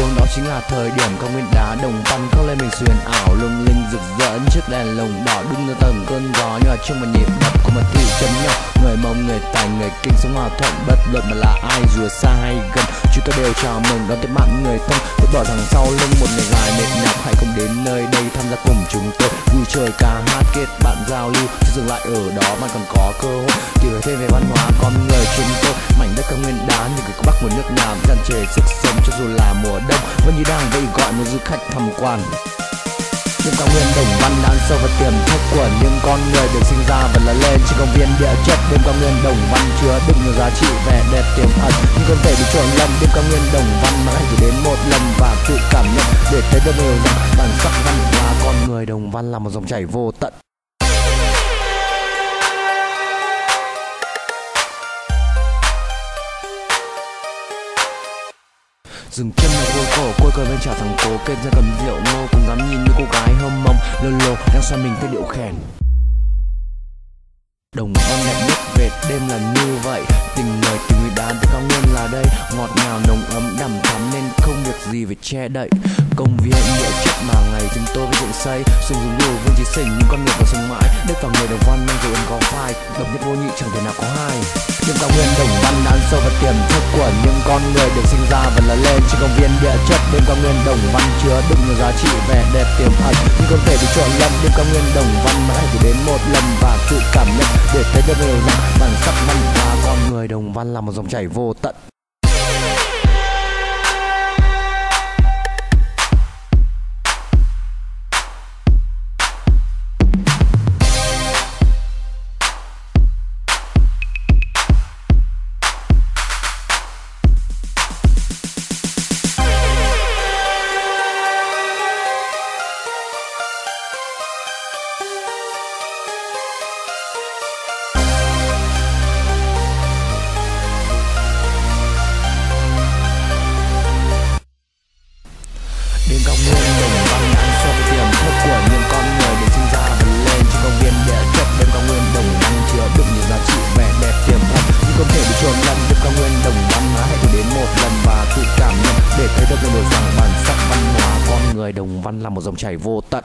đó chính là thời điểm cao nguyên đá đồng văn khóc lên mình xuyên ảo, lung linh rực rỡ chiếc đèn lồng đỏ đung đưa tầng cơn gió như là trong một nhịp đập của một thị trấn nhỏ. Người mông, người tài, người kinh sống hòa thuận, bất luận mà là ai, dù xa hay gần chúng ta đều chào mừng đón tiếp bạn người thân. Vứt bỏ đằng sau lưng một ngày dài mệt nhọc hãy cùng đến nơi đây tham gia cùng chúng tôi. Vui chơi ca hát, kết bạn giao lưu. Chứ dừng lại ở đó, bạn còn có cơ hội tìm hiểu thêm về văn hóa con người chúng tôi. Mảnh đất cao nguyên đá như người bắc nguồn nước nam, tràn trề sức sống cho dù là mùa đông. Vẫn như đang vây gọi một du khách tham quan những cao nguyên đồng văn đang sâu vào tiềm thức của những con người được sinh ra và lớn lên trên công viên địa chất. Đêm cao nguyên đồng văn chứa đựng nhiều giá trị vẻ đẹp tiềm ẩn. Nhưng không thể bị trộn lẫn đêm cao nguyên đồng văn mà hãy chỉ đến một lần và tự cảm nhận. Để thấy được điều rằng bản sắc văn hóa con người đồng văn là một dòng chảy vô tận. Dừng chân ở vô cổ côi cờ bên trả thằng cố kết ra cầm rượu ngô cùng ngắm nhìn những cô gái hâm mông, lô lô, đang xoay mình theo điệu khèn. Đồng văn đẹp nhất về đêm là như vậy, tình người tình người đàn từ cao nguyên là đây. Ngọt ngào, nồng ấm đằm thắm nên không việc gì phải che đậy. Công viên địa chất mà ngày chúng tôi với dựng xây sung dùng đồ vương chí sỉnh những con người vào sông mãi. Đất và người đồng văn mang dấu ấn có pha tiềm thức của những con người được sinh ra và lớn lên trên công viên địa chất đêm cao nguyên đồng văn chứa đựng nhiều giá trị vẻ đẹp tiềm ẩn. Nhưng không thể bị trộn lẫn đêm cao nguyên đồng văn mà hãy chỉ đến một lần và tự cảm nhận để thấy được điều rằng bản sắc văn. Hóa con người đồng văn là một dòng chảy vô tận. Thể để thấy được một rằng bản sắc văn hóa, con người đồng văn là một dòng chảy vô tận.